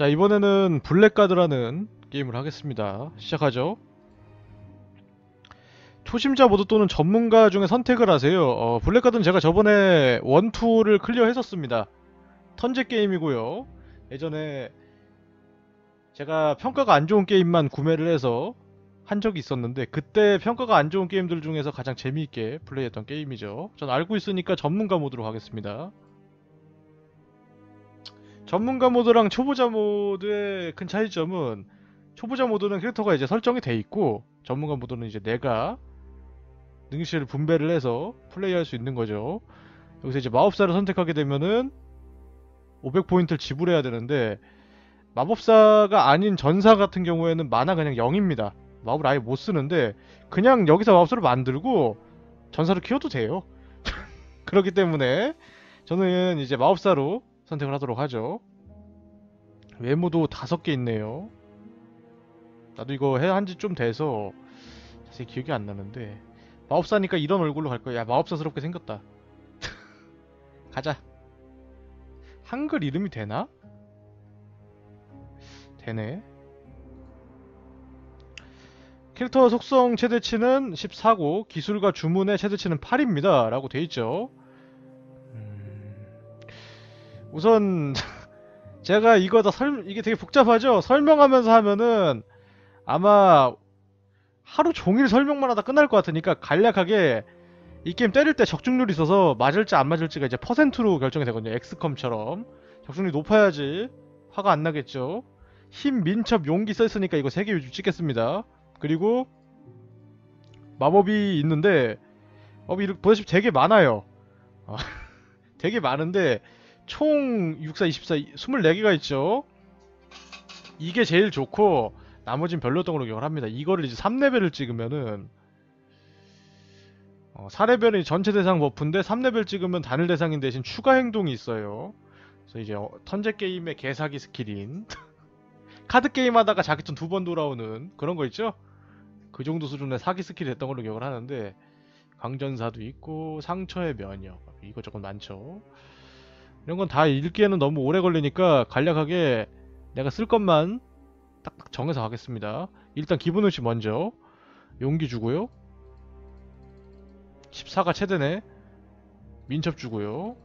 자 이번에는 블랙가드라는 게임을 하겠습니다. 시작하죠. 초심자 모드 또는 전문가 중에 선택을 하세요. 어, 블랙가드는 제가 저번에 one two를 clear 했었습니다. 턴제 게임이고요. 예전에 제가 평가가 안 좋은 게임만 구매를 해서 한 적이 있었는데 그때 평가가 안 좋은 게임들 중에서 가장 재미있게 플레이했던 게임이죠. 전 알고 있으니까 전문가 모드로 가겠습니다 전문가 모드랑 초보자 모드의 큰 차이점은 초보자 모드는 캐릭터가 이제 설정이 돼 있고 전문가 모드는 이제 내가 능력치를 분배를 해서 플레이할 수 있는 거죠. 여기서 이제 마법사를 선택하게 되면은 500포인트를 지불해야 되는데 마법사가 아닌 전사 같은 경우에는 만화 그냥 0입니다. 마법을 아예 못 쓰는데 그냥 여기서 마법사를 만들고 전사를 키워도 돼요. 그렇기 때문에 저는 이제 마법사로 선택을 하도록 하죠. 외모도 다섯 개 있네요. 나도 이거 해한지 좀 돼서 자세히 기억이 안 나는데 마법사니까 이런 얼굴로 갈 거야. 야 마법사스럽게 생겼다. 가자. 한글 이름이 되나? 되네. 캐릭터 속성 최대치는 14고 기술과 주문의 최대치는 8입니다. 라고 돼있죠. 우선 제가 이거 다 설, 이게 되게 복잡하죠? 설명하면서 하면은 아마 하루 종일 설명만 하다 끝날 것 같으니까 간략하게 이 게임 때릴 때 적중률이 있어서 맞을지 안 맞을지가 이제 퍼센트로 결정이 되거든요. 엑스컴처럼. 적중률이 높아야지 화가 안 나겠죠. 힘, 민첩, 용기 써있으니까 이거 3개 위주 찍겠습니다. 그리고 마법이 있는데 마법이 보다시피 되게 많아요. 어, 되게 많은데 총 64, 24, 24개가 있죠. 이게 제일 좋고 나머진 별로였던 걸로 기억을 합니다. 이거를 이제 3레벨을 찍으면은 어, 4레벨은 전체 대상 버프인데 3레벨 찍으면 단일 대상인 대신 추가 행동이 있어요. 그래서 이제 어, 턴제 게임의 개사기 스킬인 카드 게임 하다가 자기 턴 두 번 돌아오는 그런 거 있죠? 그 정도 수준의 사기 스킬이 됐던 걸로 기억을 하는데 광전사도 있고 상처의 면역 이것저것 많죠. 이런 건 다 읽기에는 너무 오래 걸리니까 간략하게 내가 쓸 것만 딱딱 정해서 하겠습니다. 일단 기본의식 먼저 용기 주고요. 14가 최대네. 민첩 주고요.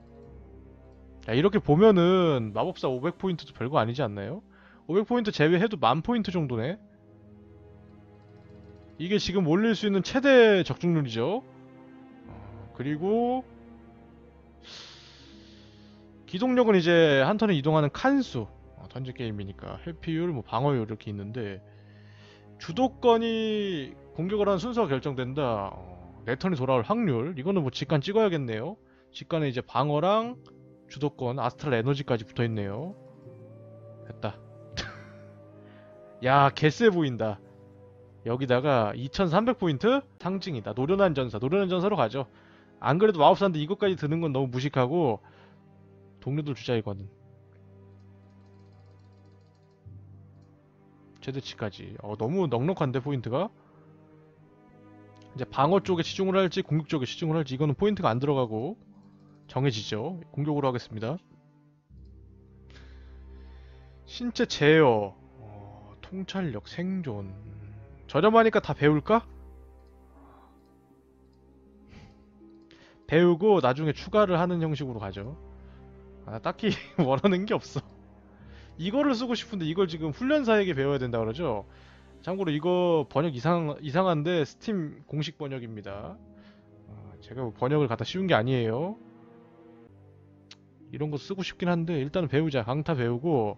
야, 이렇게 보면은 마법사 500포인트도 별거 아니지 않나요? 500포인트 제외해도 만포인트 정도네. 이게 지금 올릴 수 있는 최대 적중률이죠. 어, 그리고 기동력은 이제 한 턴에 이동하는 칸수 어, 던지 게임이니까 회피율, 뭐 방어율 이렇게 있는데 주도권이 공격을 하는 순서가 결정된다. 어, 내 턴이 돌아올 확률 이거는 뭐 직관 찍어야겠네요. 직관에 이제 방어랑 주도권, 아스트랄 에너지까지 붙어있네요. 됐다. 야 개쎄 보인다. 여기다가 2300포인트 상징이다. 노련한 전사. 노련한 전사로 가죠. 안 그래도 마법사인데 이것까지 드는 건 너무 무식하고 동료들 주자 이거는 최대치까지. 어 너무 넉넉한데 포인트가? 이제 방어 쪽에 치중을 할지 공격 쪽에 치중을 할지 이거는 포인트가 안 들어가고 정해지죠. 공격으로 하겠습니다. 신체 제어. 어, 통찰력 생존. 저렴하니까 다 배울까? 배우고 나중에 추가를 하는 형식으로 가죠 아, 딱히 원하는 게 없어. 이거를 쓰고 싶은데 이걸 지금 훈련사에게 배워야 된다 그러죠? 참고로 이거 번역 이상, 이상한데 스팀 공식 번역입니다. 아, 제가 뭐 번역을 갖다 씌운 게 아니에요. 이런 거 쓰고 싶긴 한데 일단은 배우자. 강타 배우고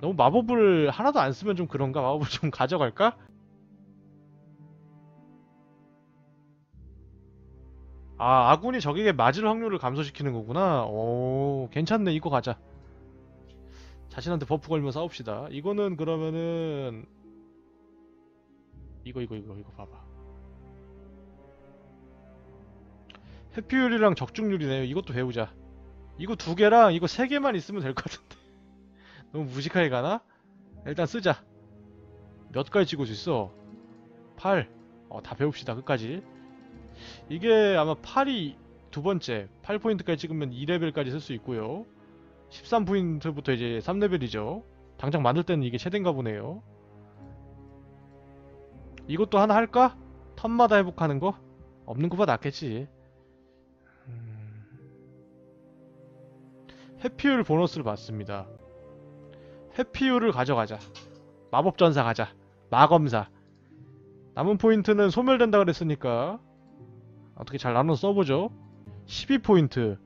너무 마법을 하나도 안 쓰면 좀 그런가? 마법을 좀 가져갈까? 아, 아군이 적에게 맞을 확률을 감소시키는 거구나. 오, 괜찮네. 이거 가자. 자신한테 buff 걸면 싸웁시다. 이거는 그러면은 이거 이거 이거 이거 봐봐. 회피율이랑 적중률이네요. 이것도 배우자. 이거 두 개랑 이거 세 개만 있으면 될 것 같은데. 너무 무식하게 가나? 일단 쓰자. 몇 가지 찍을 수 있어? 8. 어, 다 배웁시다. 끝까지. 이게 아마 8이 두 번째 8포인트까지 찍으면 2레벨까지 쓸 수 있고요 13포인트부터 이제 3레벨이죠. 당장 만들 때는 이게 최대인가 보네요. 이것도 하나 할까? 턴마다 회복하는 거? 없는 것보다 낫겠지. 음... 해피율 보너스를 받습니다. 해피율을 가져가자. 마법전사 가자. 마검사. 남은 포인트는 소멸된다 그랬으니까 어떻게 잘 나눠 써보죠. 12포인트.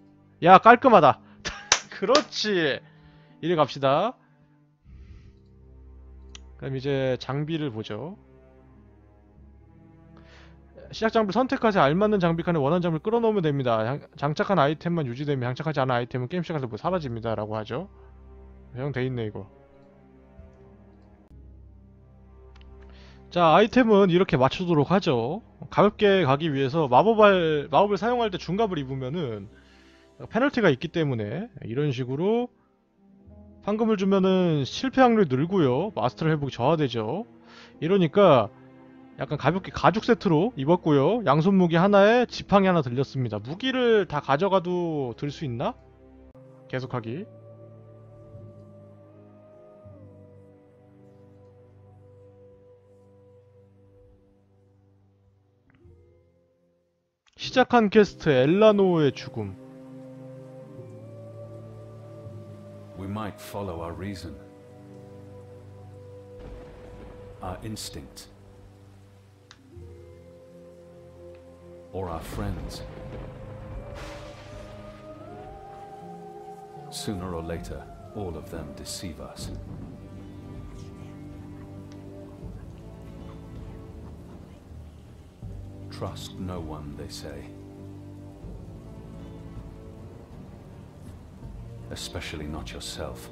야 깔끔하다. 그렇지. 이리 갑시다. 그럼 이제 장비를 보죠. 시작 장비 선택하세요. 알맞는 장비 칸에 원하는 장비를 끌어놓으면 됩니다. 장착한 아이템만 유지되면 장착하지 않은 아이템은 게임 시작할 때 뭐 사라집니다. 라고 하죠. 형 돼있네 이거. 자 아이템은 이렇게 맞추도록 하죠. 가볍게 가기 위해서 마법을, 마법을 사용할 때 중갑을 입으면은 페널티가 있기 때문에 이런 식으로 황금을 주면은 실패 확률이 늘고요. 마스터를 회복이 저하되죠. 이러니까 약간 가볍게 가죽 세트로 입었고요. 양손 무기 하나에 지팡이 하나 들렸습니다. 무기를 다 가져가도 들 수 있나? 계속하기. 시작한 퀘스트 엘라노의 죽음. We might follow our reason. Our instinct. or our friends. Sooner or later, all of them deceive us. Trust no one, they say. Especially not yourself.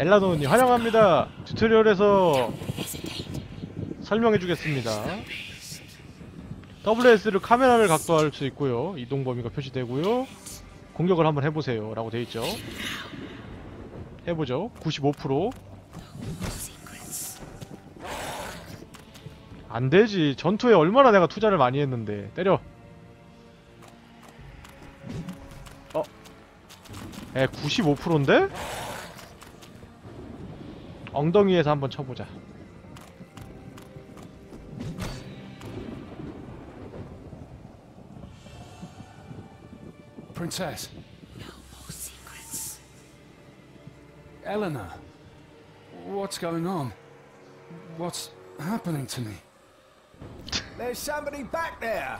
엘라노님 환영합니다. 튜토리얼에서 설명해주겠습니다. WS를 카메라를 각도할 수 있고요. 이동 범위가 표시되고요. 공격을 한번 해보세요. 라고 되어있죠. 해보죠. 95% 안되지. 전투에 얼마나 내가 투자를 많이 했는데. 때려. 어? 에 95%인데? 엉덩이에서 한번 쳐보자. Princess. No more secrets. Eleanor. What's going on? What's happening to me? There's somebody back there!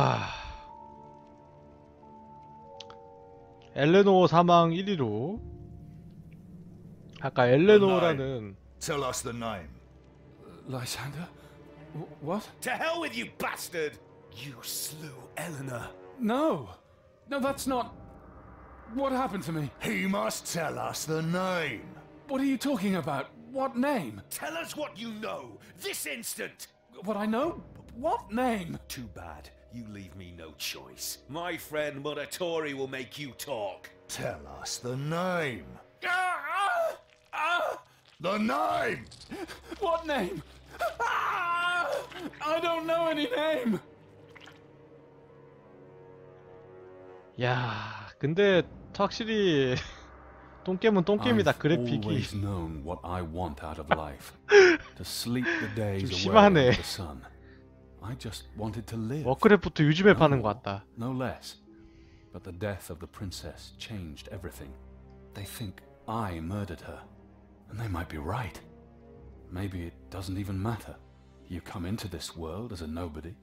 엘레노 사망 1위로 아까 엘레노라는 Tell us the name. Lysander? W- what? To hell with you, bastard! You slew Eleanor. No! No, that's not. What happened to me? He must tell us the name. What are you talking about? What name? Tell us what you know, this instant! What I know? What name? Too bad. You leave me no choice. My friend Muratori will make you talk. Tell us the name. Ah! Ah! The name! What name? Ah! I don't know any name. 야 근데 확실히 똥겜은 똥겜이다 그래픽이 always known what I want out of life. to sleep the days 좀 away 심하네. with the sun. I just wanted to live. 워크래프트 유즈맵 하는 것 같다 No less. But the death of the princess changed everything. They think I murdered her. And they might be right. Maybe it doesn't even matter. You come into this world as a nobody,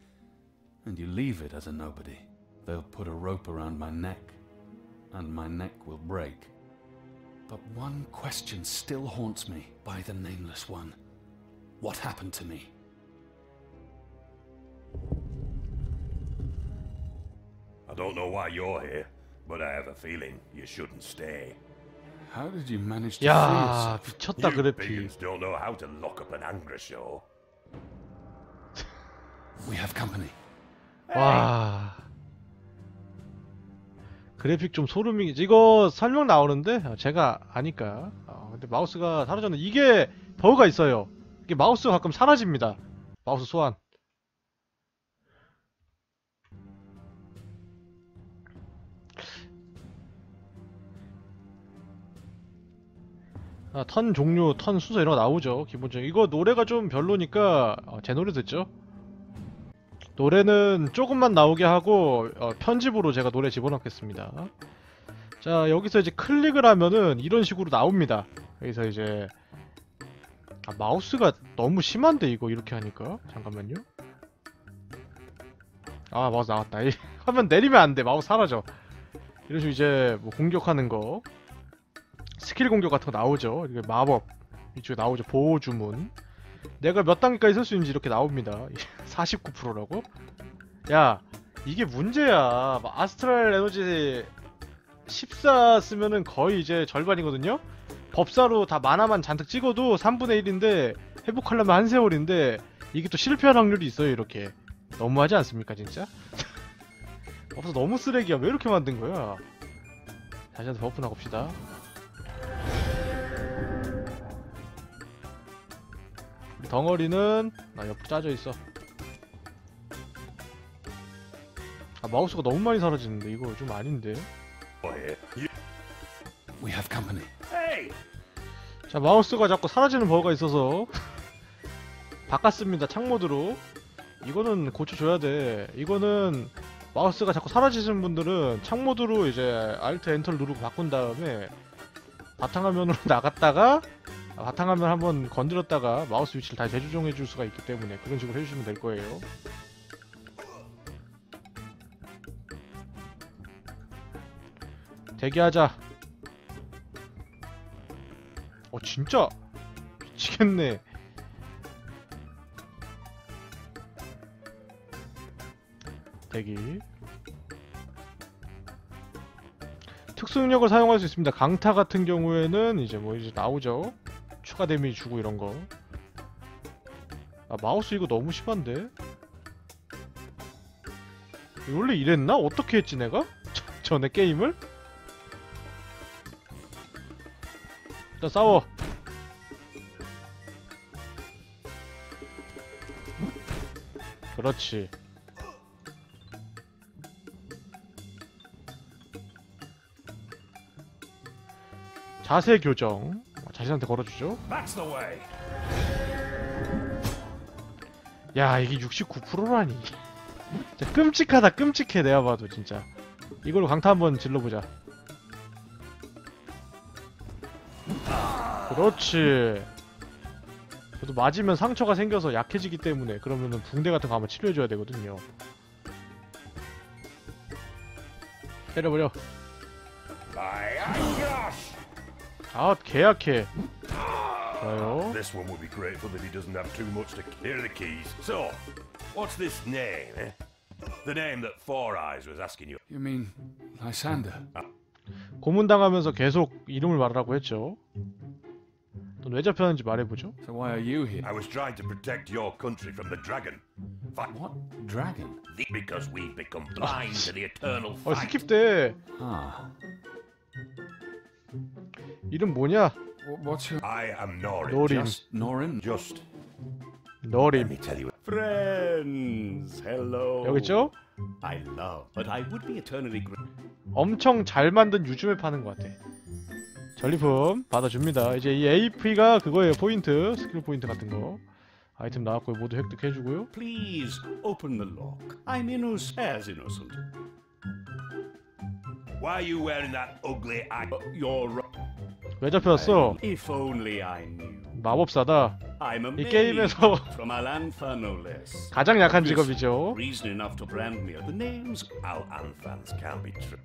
and you leave it as a nobody. They'll put a rope around my neck, and my neck will break. But one question still haunts me by the Nameless One. What happened to me? Don't know why you're here, but I have a feeling you shouldn't stay. How did you manage to 야? 미쳤다 you 그래픽 don't know how to lock up an Angra show. We have company. 와 그래픽 좀 소름이 이거 설명 나오는데 어, 제가 아니까 어, 근데 마우스가 사라졌는데 이게 버그가 있어요 이게 마우스가 가끔 사라집니다 마우스 소환 아, 턴 종류, 턴 순서 이런 거 나오죠 기본적으로 이거 노래가 좀 별로니까 어, 제 노래 듣죠 노래는 조금만 나오게 하고 어, 편집으로 제가 노래 집어넣겠습니다. 자 여기서 이제 클릭을 하면은 이런 식으로 나옵니다. 여기서 이제 아, 마우스가 너무 심한데 이거 이렇게 하니까 잠깐만요. 아 마우스 나왔다. 이 화면 내리면 안 돼. 마우스 사라져. 이런 식으로 이제 뭐 공격하는 거 스킬 공격 같은 거 나오죠. 이게 마법 이쪽에 나오죠. 보호 주문. 내가 몇 단계까지 쓸 수 있는지 이렇게 나옵니다. 49%라고? 야, 이게 문제야. 막 astral 에너지 14 쓰면은 거의 이제 절반이거든요? 법사로 다 마나만 잔뜩 찍어도 3분의 1인데, 회복하려면 한 세월인데, 이게 또 실패할 확률이 있어요, 이렇게. 너무하지 않습니까, 진짜? 법사 너무 쓰레기야. 왜 이렇게 만든 거야? 다시 한번 buff 나갑시다. 덩어리는 나 옆으로 짜져 있어. 아 마우스가 너무 많이 사라지는데 이거 좀 아닌데. We have company. Hey! 자 마우스가 자꾸 사라지는 버그가 있어서 바꿨습니다 창모드로. 이거는 고쳐줘야 돼. 이거는 마우스가 자꾸 사라지시는 분들은 창모드로 이제 Alt 엔터를 누르고 바꾼 다음에 바탕화면으로 나갔다가 아, 바탕화면 한번 건드렸다가 마우스 위치를 다시 재조정해 줄 수가 있기 때문에 그런 식으로 해주시면 될 거예요. 대기하자. 어 진짜 미치겠네. 대기. 특수 능력을 사용할 수 있습니다. 강타 같은 경우에는 이제 뭐 이제 나오죠. 추가 데미지 주고 이런 거. 아 마우스 이거 너무 심한데? 원래 이랬나? 어떻게 했지 내가? 전에 게임을? 일단 싸워. 그렇지. 자세 교정. 자신한테 걸어주죠. 야 이게 69%라니. 진짜 끔찍하다 끔찍해 내가 봐도 진짜. 이걸로 강타 한번 질러보자. 그렇지. 그래도 맞으면 상처가 생겨서 약해지기 때문에 그러면은 붕대 같은 거 한번 치료해줘야 되거든요. 때려버려! 아 개약해 좋아요 This one will be grateful that he doesn't have too much to are the keys. So, what's this name, eh? The name that Four Eyes was asking you. You mean Lysander? 고문당하면서 계속 이름을 말하라고 했죠 넌왜 잡혔는지 말해보죠 So why are you here? I was trying to protect your country from the dragon. Fi- What dragon? Because we've become blind to the eternal 어 fight. 스킵 때 Ah. 이름 뭐냐 What's your I am Norin. 노린 just Norin? Just let me tell you. Friends, hello. 여기 있죠? I love, but I would be eternally grateful. 엄청 잘 만든 유즘을 파는 것 같아. 전리품 받아줍니다. 이제 이 AP가 그거예요. 포인트, 스킬 포인트 같은 거. 아이템 나왔고 모두 획득해주고요. Please open the lock. I'm innocent as innocent. Why are you wearing that ugly eye? Uh, you're right. 왜 잡혔어? If only I knew. 마법사다. I'm a 이 게임에서. 가장 약한 직업이죠. Reason enough to brand me. The name's Al Anthans can't be true.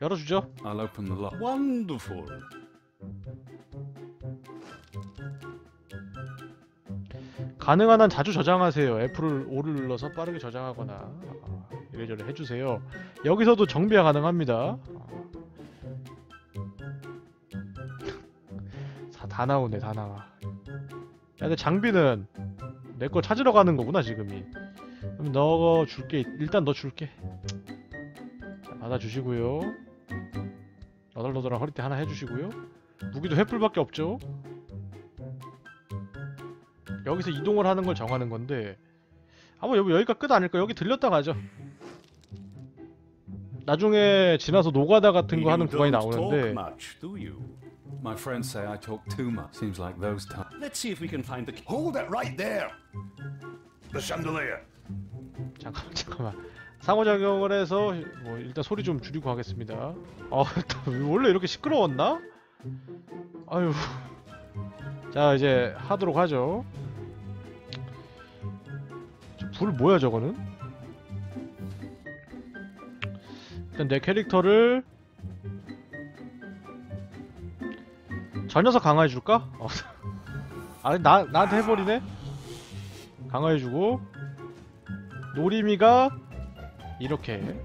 열어주죠. I'll open the lock. wonderful. 가능한 한 자주 저장하세요. F를 O를 눌러서 빠르게 저장하거나. 아, 이래저래 해주세요. 여기서도 정비가 가능합니다. 다, 다 나오네 다 나와. 야 근데 장비는 내거 찾으러 가는 거구나 지금이. 그럼 너 줄게 일단 너 줄게. 자, 받아주시고요. 너덜너덜한 허리띠 하나 해주시고요. 무기도 횃불밖에 없죠. 여기서 이동을 하는 걸 정하는 건데 아마 여기 여기가 끝 아닐까? 여기 들렸다 가죠. 나중에 지나서 노가다 같은 거 하는 구간이 나오는데? My friends say I talk too much. Seems like those times. Let's see if we can find the key. Hold it right there! The chandelier. 잠깐 잠깐만 상호작용을 해서 뭐 일단 소리 좀 줄이고 하겠습니다. 어, 또 원래 이렇게 시끄러웠나? 아유. 자 이제 하도록 하죠. 저불 뭐야 저거는? 일단 내 캐릭터를 저 녀석 강화해줄까? 어. 아니 나 나한테 해버리네. 강화해주고 노리미가 이렇게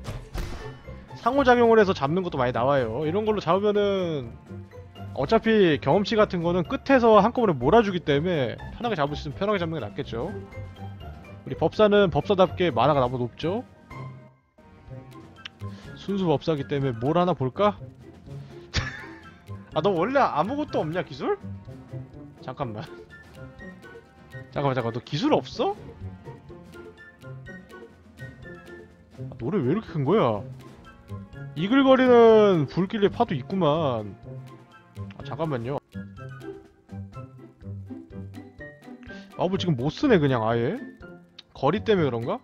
상호작용을 해서 잡는 것도 많이 나와요. 이런 걸로 잡으면은 어차피 경험치 같은 거는 끝에서 한꺼번에 몰아주기 때문에 편하게 잡을 수 있으면 편하게 잡는 게 낫겠죠. 우리 법사는 법사답게 만화가 나보다 높죠. 순수 법사기 때문에 뭘 하나 볼까? 아 너 원래 아무것도 없냐 기술? 잠깐만. 잠깐만 잠깐 너 기술 없어? 아, 노래 왜 이렇게 큰 거야? 이글거리는 불길의 파도 있구만. 아, 잠깐만요. 마법 지금 못 쓰네 그냥 아예. 거리 때문에 그런가?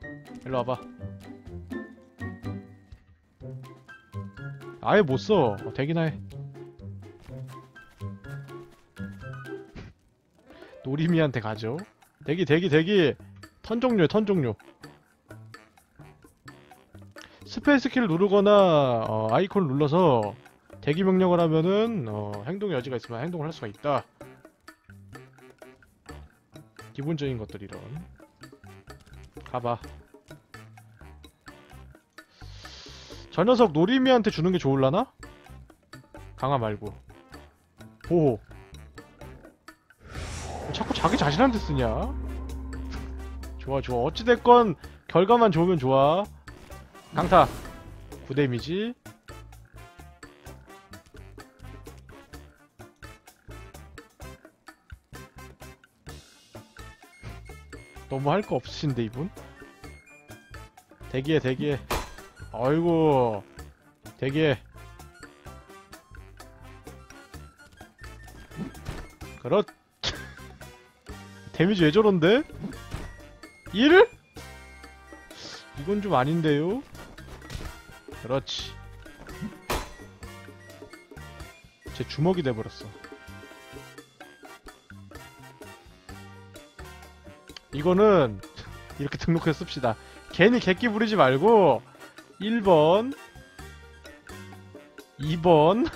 일로 와봐. 아예 못 써. 어, 되기나 해. 노리미한테 가죠. 대기 대기 대기. 턴 종료 턴 종료. space 키를 누르거나 어, 아이콘을 눌러서 대기 명령을 하면은 어, 행동의 여지가 있으면 행동을 할 수가 있다. 기본적인 것들 이런. 가봐. 저 녀석 노리미한테 주는 게 좋을라나? 강화 말고. 보호. 왜 자꾸 자기 자신한테 쓰냐? 좋아 좋아. 어찌됐건 결과만 좋으면 좋아. 강타. 9데미지. 너무 할 거 없으신데 이분? 대기해 대기해. 아이고. 대기해. 그렇 데미지 왜 저런데? 1? 이건 좀 아닌데요? 그렇지. 제 주먹이 돼버렸어. 이거는 이렇게 등록해 씁시다. 괜히 객기 부리지 말고 1번 2번.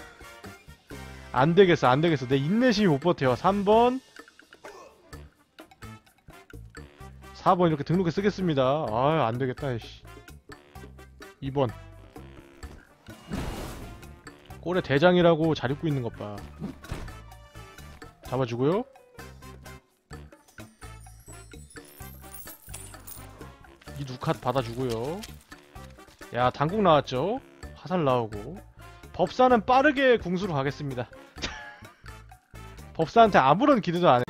안되겠어 안되겠어. 내 인내심이 못 버텨. 3번 4번 이렇게 등록해 쓰겠습니다. 아 안되겠다 이씨. 2번. 꼴의 대장이라고 잘 입고 있는 것봐. 잡아주고요. 이 누캇 받아주고요. 야 당국 나왔죠? 화살 나오고. 법사는 빠르게 궁수로 가겠습니다. 법사한테 아무런 기대도 안해